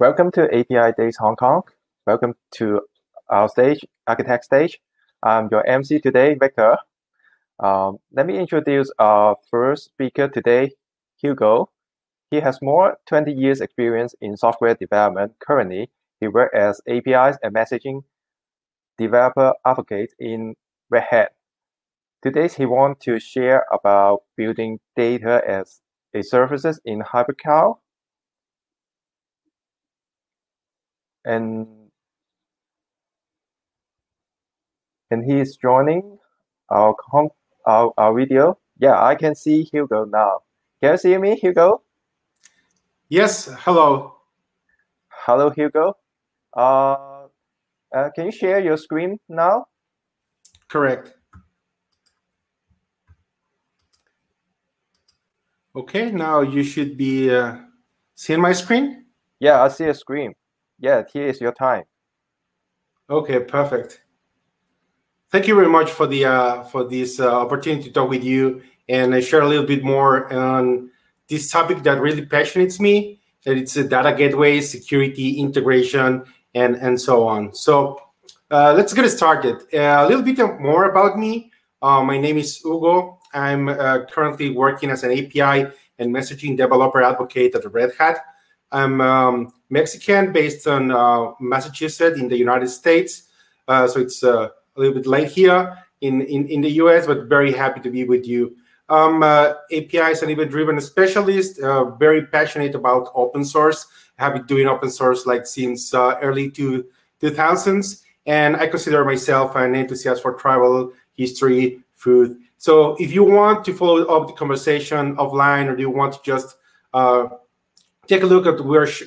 Welcome to API Days Hong Kong. Welcome to our stage, Architect Stage. I'm your MC today, Victor. Um, let me introduce our first speaker today, Hugo. He has more 20 years experience in software development. Currently, he works as APIs and messaging developer advocate in Red Hat. Today, he wants to share about building data as a services in hybrid cloud and and he is joining our our, our video. Yeah, I can see Hugo now. Can you see me, Hugo? Yes. Hello. Hello, Hugo. Uh, uh, can you share your screen now? Correct. Okay, now you should be uh, seeing my screen. Yeah, I see a screen yeah, here is your time. Okay, perfect. Thank you very much for the uh, for this uh, opportunity to talk with you and share a little bit more on this topic that really passionates me. That it's a data gateway, security, integration, and and so on. So uh, let's get started. Uh, a little bit more about me. Uh, my name is Hugo. I'm uh, currently working as an API and messaging developer advocate at Red Hat. I'm um, Mexican, based on uh, Massachusetts in the United States. Uh, so it's uh, a little bit late here in, in, in the US, but very happy to be with you. I'm uh, APIs and event-driven specialist, uh, very passionate about open source. I have been doing open source like since uh, early to 2000s, and I consider myself an enthusiast for travel, history, food. So if you want to follow up the conversation offline, or you want to just take a look at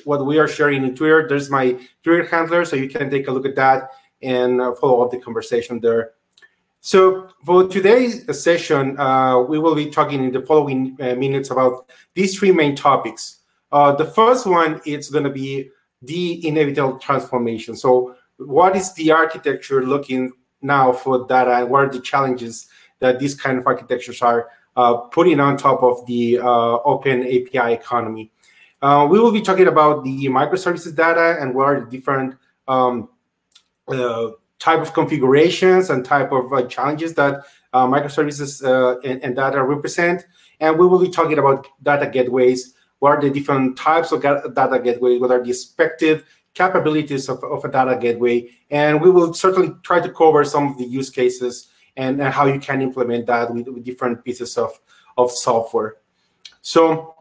what we are sharing in Twitter. There's my Twitter handler, so you can take a look at that and uh, follow up the conversation there. So for today's session, uh, we will be talking in the following uh, minutes about these three main topics. Uh, the first one is going to be the inevitable transformation. So what is the architecture looking now for data and what are the challenges that these kind of architectures are uh, putting on top of the uh, open API economy? Uh, we will be talking about the microservices data and what are the different um, uh, type of configurations and type of uh, challenges that uh, microservices uh, and, and, data represent. And we will be talking about data gateways. What are the different types of data gateways? What are the expected capabilities of, of a data gateway? And we will certainly try to cover some of the use cases and, and how you can implement that with, with different pieces of, of software. So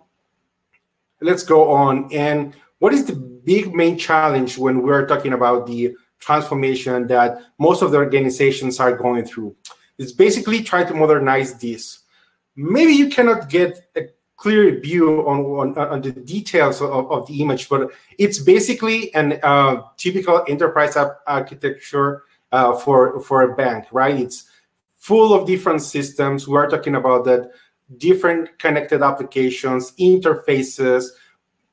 let's go on. And what is the big main challenge when we're talking about the transformation that most of the organizations are going through? It's basically trying to modernize this. Maybe you cannot get a clear view on, on, on the details of, of, the image, but it's basically an uh, typical enterprise architecture uh, for, for a bank, right? It's full of different systems. We're talking about that different connected applications, interfaces,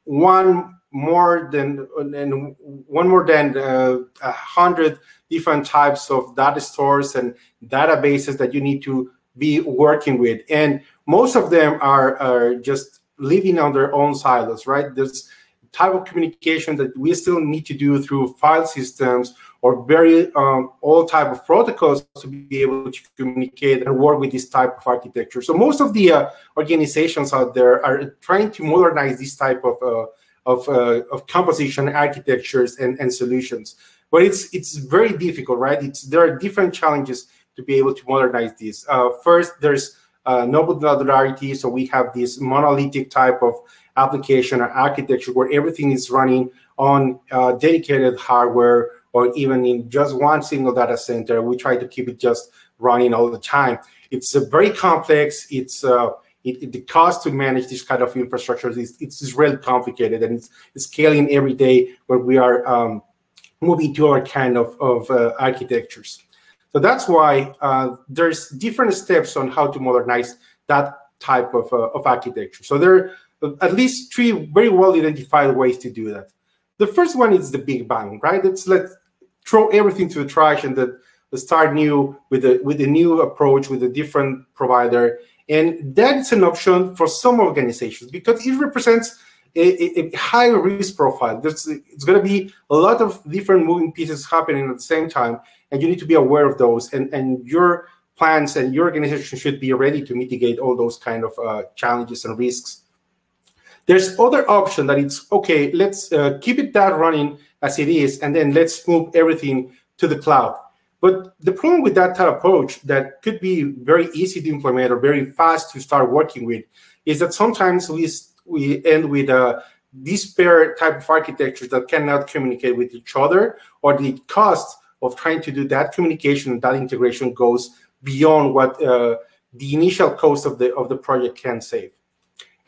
one more than and one more than uh, a uh, hundred different types of data stores and databases that you need to be working with, and most of them are, are just living on their own silos, right? There's type of communication that we still need to do through file systems or very um, old type of protocols to be able to communicate and work with this type of architecture. So most of the uh, organizations out there are trying to modernize this type of uh, of, uh, of composition architectures and, and solutions. But it's it's very difficult, right? It's there are different challenges to be able to modernize this. Uh, first, there's uh, no modularity, so we have this monolithic type of application or architecture where everything is running on uh, dedicated hardware or even in just one single data center. We try to keep it just running all the time. It's very complex. It's uh, it, it, the cost to manage this kind of infrastructure is it's really complicated and it's, it's, scaling every day when we are um, moving to our kind of, of uh, architectures. So that's why uh, there's different steps on how to modernize that type of, uh, of architecture. So there are at least three very well identified ways to do that. The first one is the big bang, right? It's let's throw everything to the trash and the, start new with a with a new approach with a different provider. And that's an option for some organizations because it represents a, a high risk profile. There's, it's going to be a lot of different moving pieces happening at the same time, and you need to be aware of those. And, and your plans and your organization should be ready to mitigate all those kind of uh, challenges and risks. There's other option that it's okay. Let's uh, keep it that running as it is, and then let's move everything to the cloud. But the problem with that type of approach that could be very easy to implement or very fast to start working with is that sometimes we we end with a disparate type of architectures that cannot communicate with each other, or the cost of trying to do that communication and that integration goes beyond what uh, the initial cost of the of the project can save.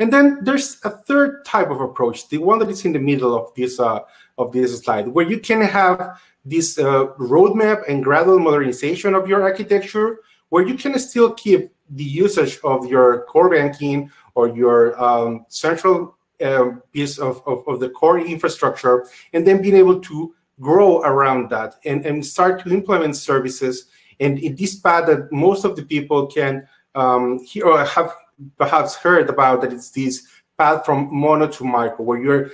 And then there's a third type of approach, the one that is in the middle of this uh, of this slide, where you can have this uh, roadmap and gradual modernization of your architecture, where you can still keep the usage of your core banking or your um, central um, piece of, of, of, the core infrastructure, and then being able to grow around that and, and start to implement services. And in this path that most of the people can um, hear or have perhaps heard about, that it's this path from mono to micro, where you're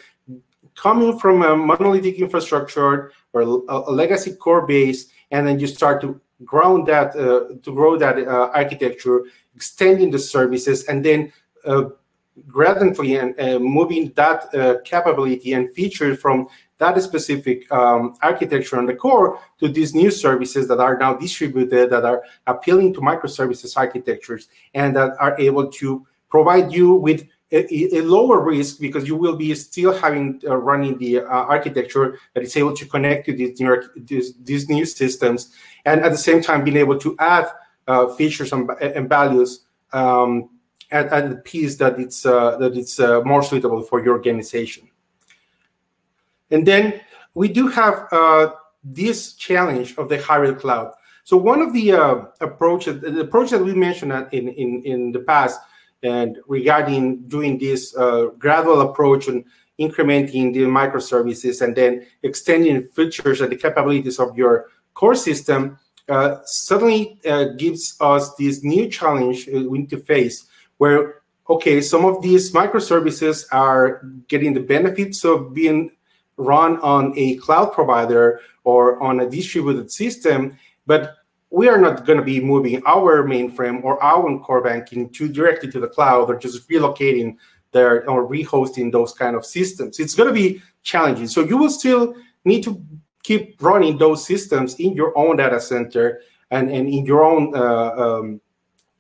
coming from a monolithic infrastructure or a, legacy core base, and then you start to ground that uh, to grow that uh, architecture, extending the services, and then uh, gradually and uh, moving that uh, capability and features from that specific um, architecture on the core to these new services that are now distributed, that are appealing to microservices architectures, and that are able to provide you with a, a, lower risk because you will be still having uh, running the uh, architecture that is able to connect to these new, these, these, new systems, and at the same time being able to add uh, features and, and values um, at, at, the piece that it's uh, that it's uh, more suitable for your organization. And then we do have uh, this challenge of the hybrid cloud. So one of the approaches, the approach that we mentioned in in in the past and regarding doing this uh, gradual approach and incrementing the microservices and then extending features and the capabilities of your core system uh, suddenly uh, gives us this new challenge uh, we need to face where okay some of these microservices are getting the benefits of being run on a cloud provider or on a distributed system but we are not going to be moving our mainframe or our core banking to directly to the cloud or just relocating there or rehosting those kind of systems. It's going to be challenging. So you will still need to keep running those systems in your own data center and, and in your own uh, um,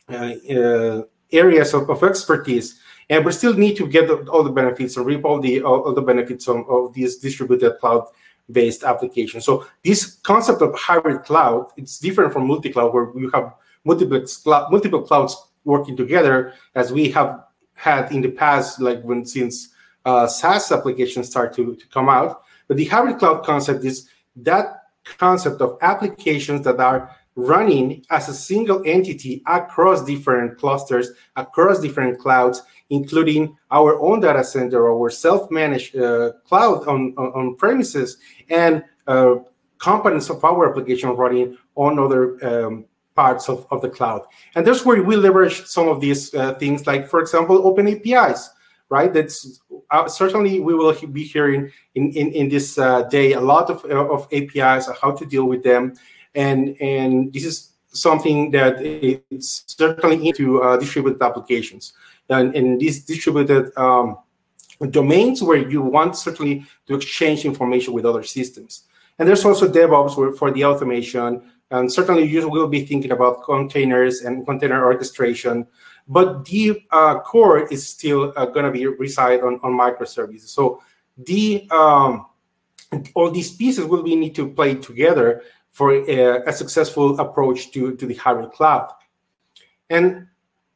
uh, uh, areas of, of, expertise. And we still need to get all the benefits and reap all the all, the benefits of, of these distributed cloud based application. So this concept of hybrid cloud, it's different from multi-cloud where you have multiple, multiple clouds working together as we have had in the past, like when since uh, SaaS applications start to, to come out. But the hybrid cloud concept is that concept of applications that are running as a single entity across different clusters, across different clouds, including our own data center, our self-managed uh, cloud on, on, on, premises, and uh, components of our application running on other um, parts of, of the cloud. And that's where we leverage some of these uh, things, like, for example, open APIs, right? That's uh, certainly we will be hearing in, in, in this uh, day a lot of, of APIs, how to deal with them. And, and this is something that it's certainly into uh, distributed applications and in these distributed um, domains where you want certainly to exchange information with other systems. And there's also DevOps for the automation. And certainly you will be thinking about containers and container orchestration. But the uh, core is still uh, going to be reside on, on microservices. So the um, all these pieces will be need to play together for a, a successful approach to, to the hybrid cloud. And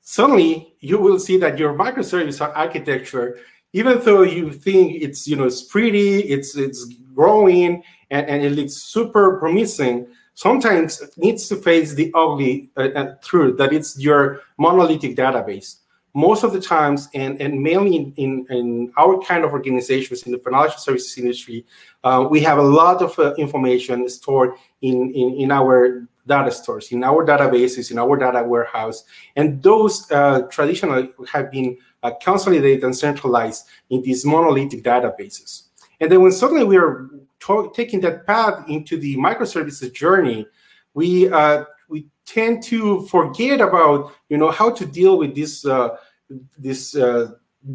suddenly you will see that your microservice architecture, even though you think it's you know it's pretty, it's it's growing and, and it looks super promising, sometimes needs to face the ugly uh, uh, truth that it's your monolithic database. Most of the times, and, and mainly in, in, in our kind of organizations in the financial services industry, uh, we have a lot of uh, information stored in, in, in our data stores, in our databases, in our data warehouse. And those uh, traditionally have been uh, consolidated and centralized in these monolithic databases. And then when suddenly we are taking that path into the microservices journey, we uh, we tend to forget about you know how to deal with this uh, this uh,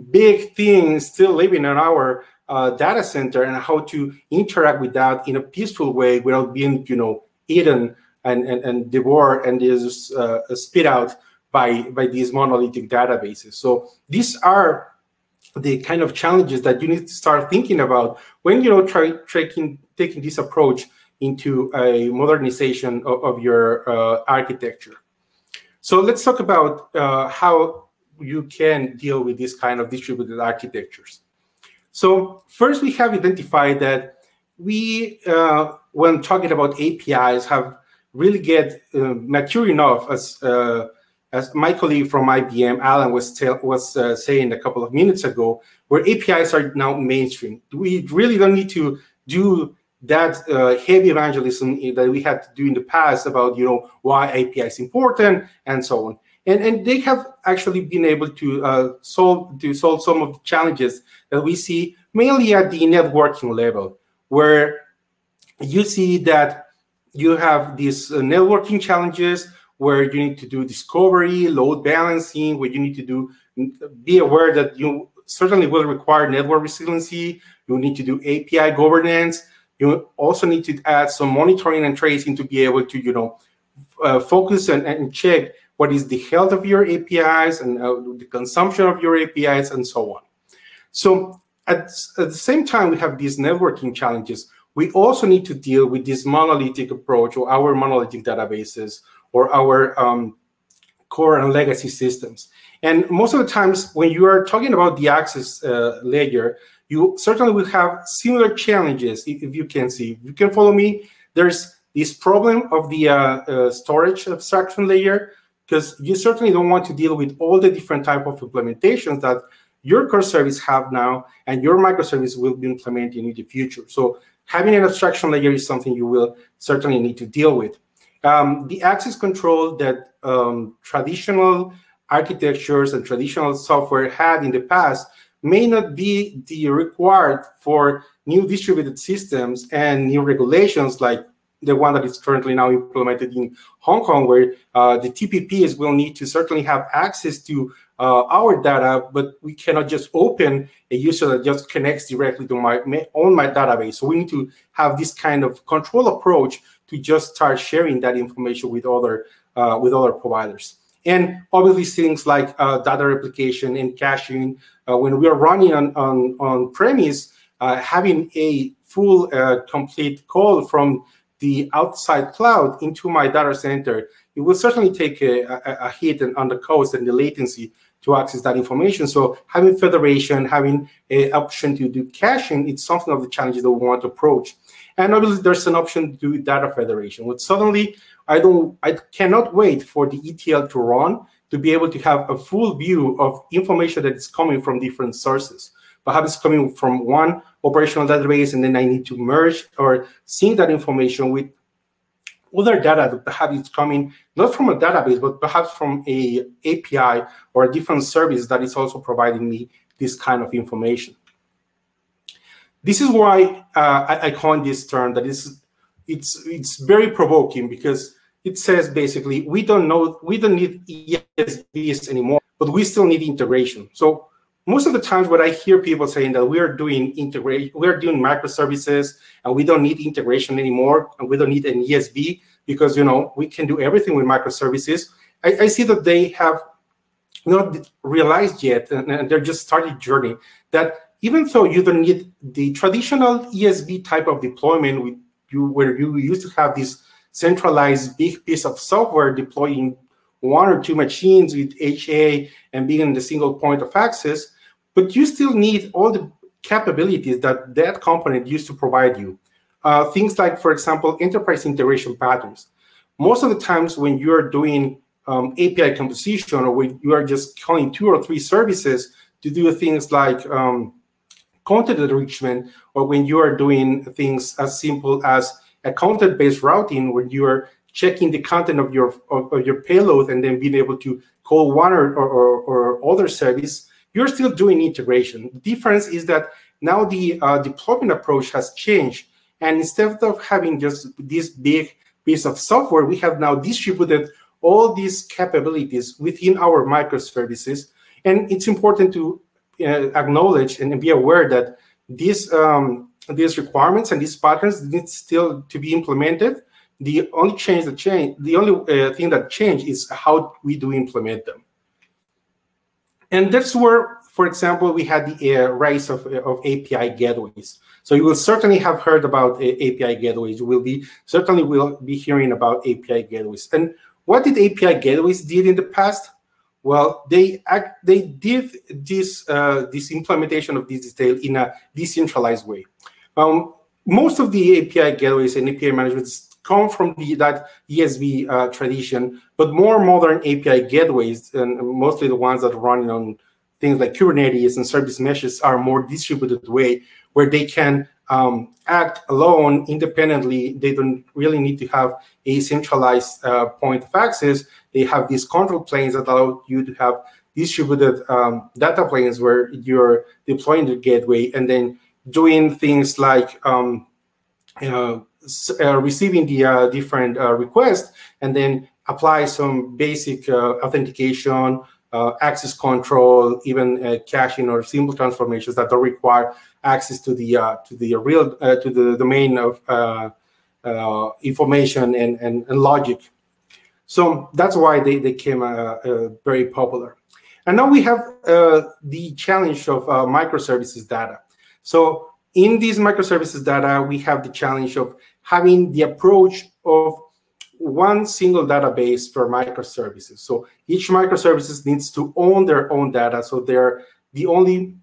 big thing still living in our uh, data center and how to interact with that in a peaceful way without being you know eaten and and, and devoured and is uh, spit out by by these monolithic databases. So these are the kind of challenges that you need to start thinking about when you know try taking taking this approach into a modernization of, of your uh, architecture. So let's talk about uh, how you can deal with this kind of distributed architectures. So first, we have identified that we, uh, when talking about APIs, have really get uh, mature enough as uh, as my colleague from IBM, Alan, was was uh, saying a couple of minutes ago, where APIs are now mainstream. We really don't need to do that uh, heavy evangelism that we had to do in the past about you know why API is important and so on. And, and they have actually been able to uh, solve to solve some of the challenges that we see mainly at the networking level, where you see that you have these uh, networking challenges where you need to do discovery, load balancing, where you need to do be aware that you certainly will require network resiliency. You need to do API governance you also need to add some monitoring and tracing to be able to, you know, uh, focus and, and check what is the health of your APIs and uh, the consumption of your APIs and so on. So at, at the same time, we have these networking challenges. We also need to deal with this monolithic approach or our monolithic databases or our um, core and legacy systems. And most of the times when you are talking about the access uh, layer, you certainly will have similar challenges if you can see. If you can follow me, there's this problem of the uh, uh, storage abstraction layer because you certainly don't want to deal with all the different type of implementations that your core service have now and your microservice will be implementing in the future. So having an abstraction layer is something you will certainly need to deal with. Um, the access control that um, traditional architectures and traditional software had in the past may not be the required for new distributed systems and new regulations like the one that is currently now implemented in Hong Kong, where uh, the TPPs will need to certainly have access to uh, our data, but we cannot just open a user that just connects directly to my, own my database. So we need to have this kind of control approach to just start sharing that information with other uh, with other providers. And obviously things like uh, data replication and caching. Uh, when we are running on, on, on premise, uh, having a full uh, complete call from the outside cloud into my data center, it will certainly take a, a, a hit on the cost and the latency to access that information. So having federation, having an option to do caching, it's something of the challenges that we want to approach. And obviously there's an option to do data federation. But suddenly I don't, I cannot wait for the ETL to run to be able to have a full view of information that is coming from different sources. Perhaps it's coming from one operational database, and then I need to merge or sync that information with other data that perhaps is coming not from a database, but perhaps from a API or a different service that is also providing me this kind of information. This is why uh, I, I coined this term that is it's it's very provoking because it says basically we don't know we don't need ESBs anymore, but we still need integration. So most of the times what I hear people saying that we are doing integration, we are doing microservices and we don't need integration anymore and we don't need an ESB because you know we can do everything with microservices. I, I see that they have not realized yet and, and they're just starting journey that even though you don't need the traditional ESB type of deployment with you where you used to have this centralized big piece of software deploying one or two machines with HA and being the single point of access, but you still need all the capabilities that that component used to provide you. Uh, things like, for example, enterprise integration patterns. Most of the times when you're doing um, API composition, or when you are just calling two or three services to do things like um, content enrichment, or when you are doing things as simple as a content-based routing, where you are checking the content of your of, of, your payload and then being able to call one or, or, or other service, you're still doing integration. The difference is that now the uh, deployment approach has changed. And instead of having just this big piece of software, we have now distributed all these capabilities within our microservices. And it's important to uh, acknowledge and be aware that these um, these requirements and these patterns need still to be implemented. The only change that change, the only uh, thing that changed is how we do implement them. And that's where, for example, we had the uh, rise of, of API gateways. So you will certainly have heard about uh, API gateways. You will be certainly will be hearing about API gateways. And what did API gateways did in the past? Well, they act, they did this uh, this implementation of this detail in a decentralized way. Um, most of the API gateways and API management come from the that ESB uh, tradition, but more modern API gateways, and mostly the ones that are running on things like Kubernetes and service meshes, are more distributed way where they can um, act alone independently. They don't really need to have a centralized uh, point of access. They have these control planes that allow you to have distributed um, data planes where you're deploying the gateway and then doing things like um, you know, uh, receiving the uh, different uh, requests and then apply some basic uh, authentication, uh, access control, even caching or simple transformations that don't require access to the to the real to the domain of information and, and, and, logic. So that's why they, they came very popular. And now we have the challenge of microservices data. So in these microservices data, we have the challenge of having the approach of one single database for microservices. So each microservices needs to own their own data. So they're the only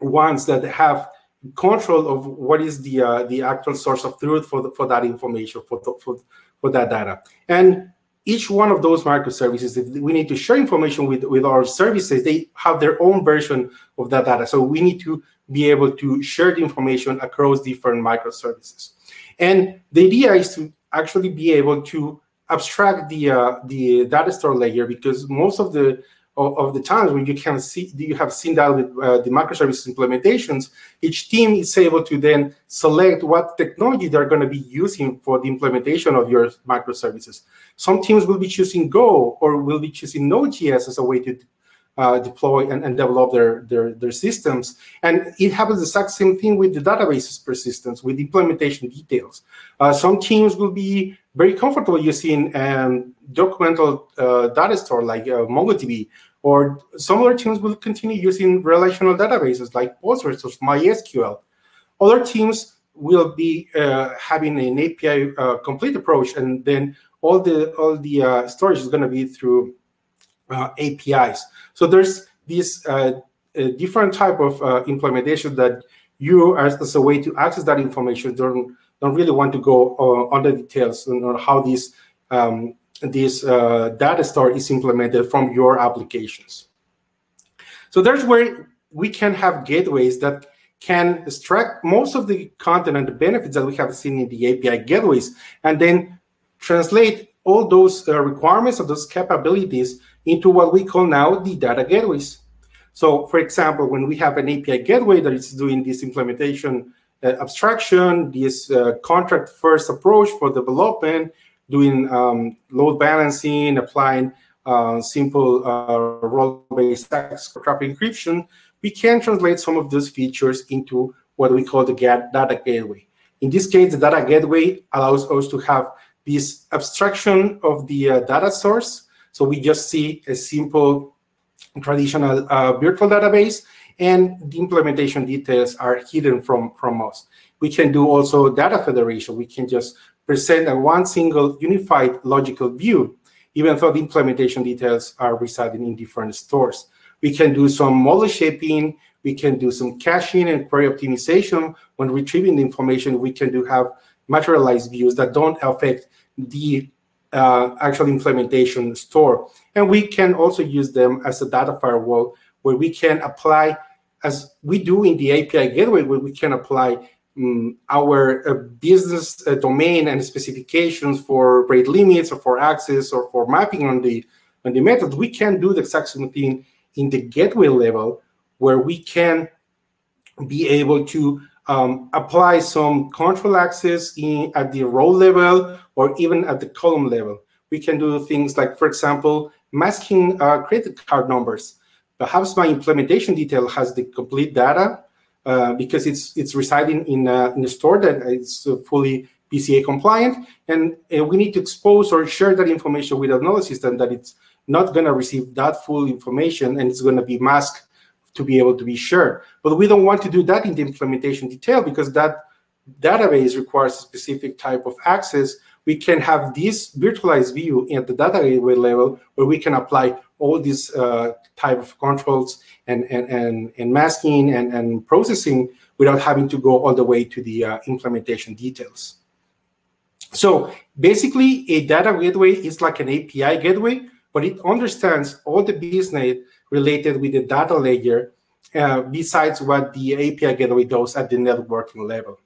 ones that have control of what is the uh, the actual source of truth for the, for that information for, the, for for that data. And each one of those microservices, if we need to share information with, with our services, they have their own version of that data. So we need to be able to share the information across different microservices. And the idea is to actually be able to abstract the uh, the data store layer because most of the of, of, the times when you can see you have seen that with uh, the microservices implementations, each team is able to then select what technology they're going to be using for the implementation of your microservices. Some teams will be choosing Go or will be choosing Node.js as a way to uh, deploy and, and develop their, their, their systems. And it happens the exact same thing with the databases persistence, with implementation details. Uh, some teams will be very comfortable using um, documental uh, data store like uh, MongoDB, or some other teams will continue using relational databases like Postgres or MySQL. Other teams will be uh, having an API uh, complete approach, and then all the all the storage is going to be through uh, APIs. So there's this uh, different type of uh, implementation that you, as, as, a way to access that information, don't don't really want to go uh, on the details on how this um, this uh, data store is implemented from your applications. So there's where we can have gateways that can extract most of the content and the benefits that we have seen in the API gateways, and then translate all those uh, requirements of those capabilities into what we call now the data gateways. So, for example, when we have an API gateway that is doing this implementation uh, abstraction, this uh, contract first approach for development, doing um, load balancing, applying uh, simple uh, role-based traffic encryption, we can translate some of those features into what we call the data gateway. In this case, the data gateway allows us to have this abstraction of the uh, data source so we just see a simple traditional uh, virtual database and the implementation details are hidden from, from us. We can do also data federation. We can just present a one single unified logical view, even though the implementation details are residing in different stores. We can do some model shaping. We can do some caching and query optimization. When retrieving the information, we can do have materialized views that don't affect the uh, actual implementation store. And we can also use them as a data firewall where we can apply, as we do in the API gateway, where we can apply um, our uh, business uh, domain and specifications for rate limits or for access or for mapping on the on the method. We can do the exact same thing in the gateway level where we can be able to um, apply some control access in, at the row level or even at the column level. We can do things like, for example, masking uh, credit card numbers. Perhaps my implementation detail has the complete data uh, because it's it's residing in a, uh, in store that is fully PCI compliant, and uh, we need to expose or share that information with another system that it's not going to receive that full information and it's going to be masked to be able to be shared. But we don't want to do that in the implementation detail because that database requires a specific type of access. We can have this virtualized view at the data gateway level where we can apply all these uh, type of controls and, and, and, and masking and, and processing without having to go all the way to the uh, implementation details. So basically, a data gateway is like an API gateway, but it understands all the business related with the data layer uh, besides what the API gateway does at the networking level.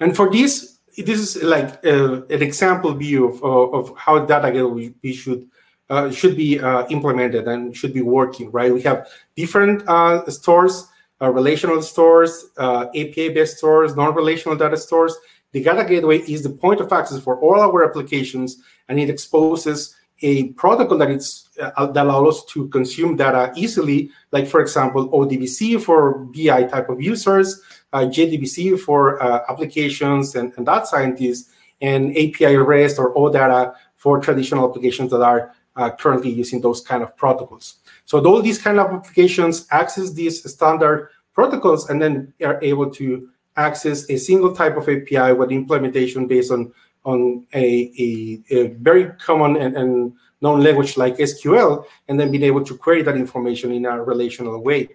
And for this, this is like uh, an example view of, of how data gateway we should uh, should be uh, implemented and should be working, right? We have different uh, stores, uh, relational stores, API-based stores, non-relational data stores. The data gateway is the point of access for all our applications, and it exposes a protocol that it's uh, that allows us to consume data easily, like for example, ODBC for BI type of users, uh, JDBC for uh, applications and, and data scientists, and API REST or OData for traditional applications that are uh, currently using those kind of protocols. So all these kind of applications access these standard protocols and then are able to access a single type of API with implementation based on on a, a, a very common and, and, known language like SQL, and then being able to query that information in a relational way.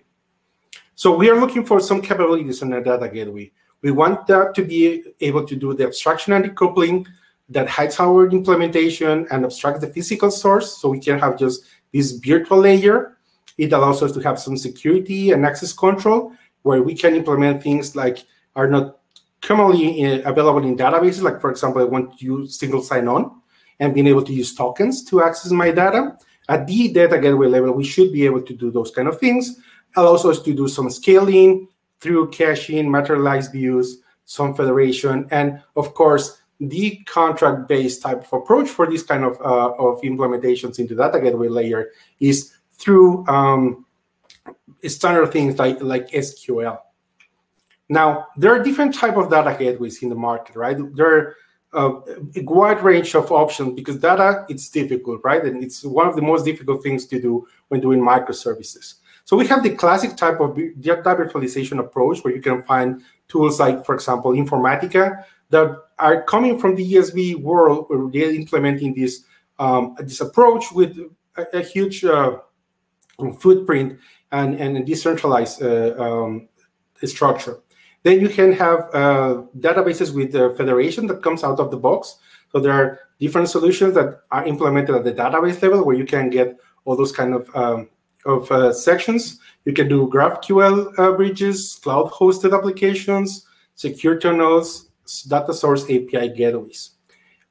So we are looking for some capabilities in our data gateway. We want that to be able to do the abstraction and decoupling that hides our implementation and abstracts the physical source, so we can have just this virtual layer. It allows us to have some security and access control, where we can implement things like are not commonly uh, available in databases, like for example, I want to use single sign-on and being able to use tokens to access my data. At the data gateway level, we should be able to do those kind of things. Allows us to do some scaling through caching, materialized views, some federation, and of course, the contract-based type of approach for this kind of, uh, of implementations into data gateway layer is through um, standard things like, like SQL. Now, there are different type of data gateways in the market, right? There are uh, a wide range of options because data, it's difficult, right? And it's one of the most difficult things to do when doing microservices. So we have the classic type of data virtualization approach where you can find tools like, for example, Informatica that are coming from the ESB world where they're implementing this, um, this approach with a, a huge uh, footprint and, and a decentralized uh, um, structure. Then you can have uh, databases with the federation that comes out of the box. So there are different solutions that are implemented at the database level where you can get all those kind of um, of uh, sections. You can do GraphQL uh, bridges, cloud-hosted applications, secure tunnels, data source API gateways.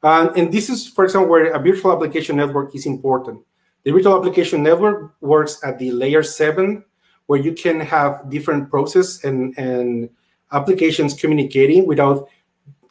and this is, for example, where a virtual application network is important. The virtual application network works at the layer seven, where you can have different process and, and applications communicating without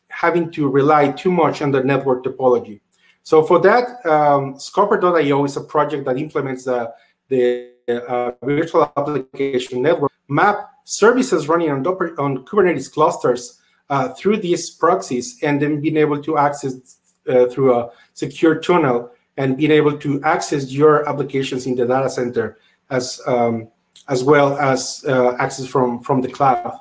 having to rely too much on the network topology. So for that, um, Skupper.io is a project that implements the, the uh, virtual application network map services running on, on Kubernetes clusters uh, through these proxies and then being able to access uh, through a secure tunnel and being able to access your applications in the data center as um, as well as uh, access from from the cloud.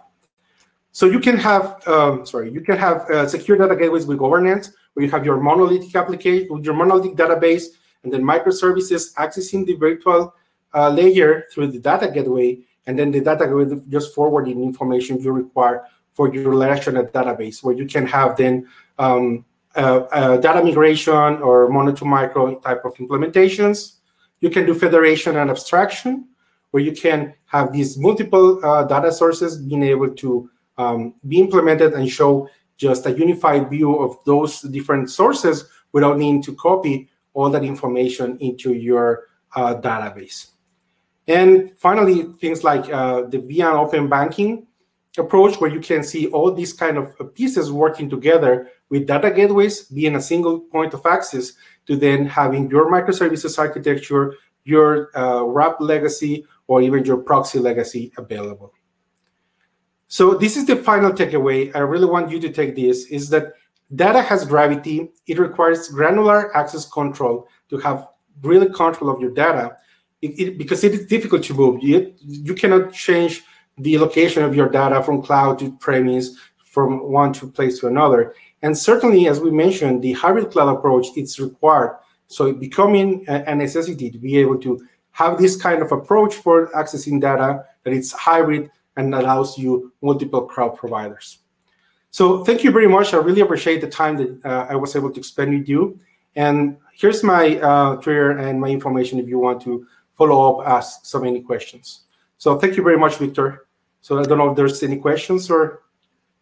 So you can have, um, sorry, you can have uh, secure data gateways with governance, where you have your monolithic application, your monolithic database, and then microservices accessing the virtual uh, layer through the data gateway, and then the data gateway just forwarding information you require for your relational database, where you can have then um, uh, uh, data migration or mono to micro type of implementations. You can do federation and abstraction, where you can have these multiple uh, data sources being able to um, be implemented and show just a unified view of those different sources without needing to copy all that information into your uh, database. And finally, things like uh, the via open banking approach, where you can see all these kind of pieces working together with data gateways being a single point of access to then having your microservices architecture, your uh, RAP legacy, or even your proxy legacy available. So this is the final takeaway. I really want you to take this, is that data has gravity. It requires granular access control to have really control of your data it, it, because it is difficult to move. You, you cannot change the location of your data from cloud to premise from one to place to another. And certainly, as we mentioned, the hybrid cloud approach it's required. So it becoming a, necessity to be able to have this kind of approach for accessing data that it's hybrid and allows you multiple cloud providers. So thank you very much. I really appreciate the time that uh, I was able to spend with you. And here's my uh, Twitter and my information if you want to follow up, ask so many questions. So thank you very much, Victor. So I don't know if there's any questions or.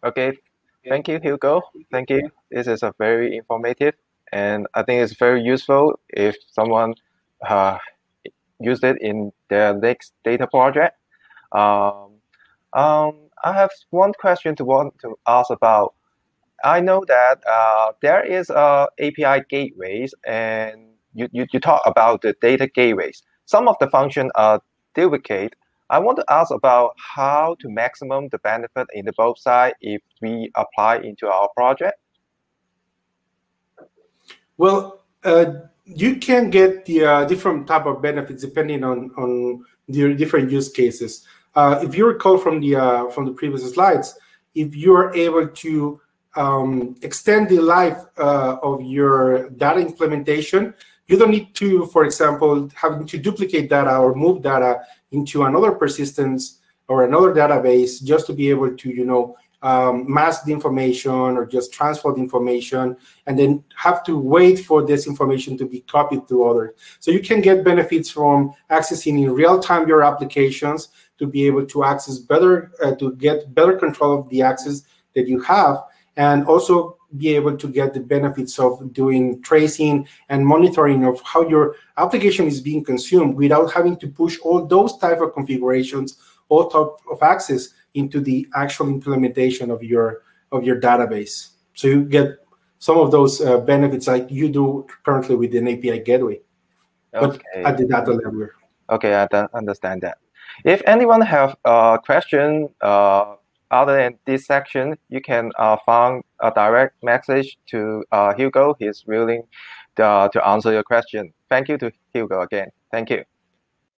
Okay, thank you, Hugo. Thank you. This is a very informative, and I think it's very useful if someone uh, use it in their next data project. Um, um, I have one question to want to ask about. I know that uh, there is uh, API gateways, and you, you, you talk about the data gateways. Some of the function are duplicate I want to ask about how to maximum the benefit in the both side if we apply into our project. Well, uh, you can get the uh, different type of benefits depending on on the different use cases. Uh, if you recall from the uh, from the previous slides, if you are able to um, extend the life uh, of your data implementation, you don't need to, for example, having to duplicate data or move data into another persistence or another database just to be able to, you know, um, mask the information or just transfer the information and then have to wait for this information to be copied to others. So you can get benefits from accessing in real time your applications to be able to access better, uh, to get better control of the access that you have and also be able to get the benefits of doing tracing and monitoring of how your application is being consumed without having to push all those type of configurations all type of access into the actual implementation of your of your database. So you get some of those uh, benefits like you do currently with an api gateway okay. but at the data level okay i understand that if anyone have a question uh, other than this section, you can uh, find a direct message to uh, Hugo. He's willing uh, to answer your question. Thank you to Hugo again. Thank you.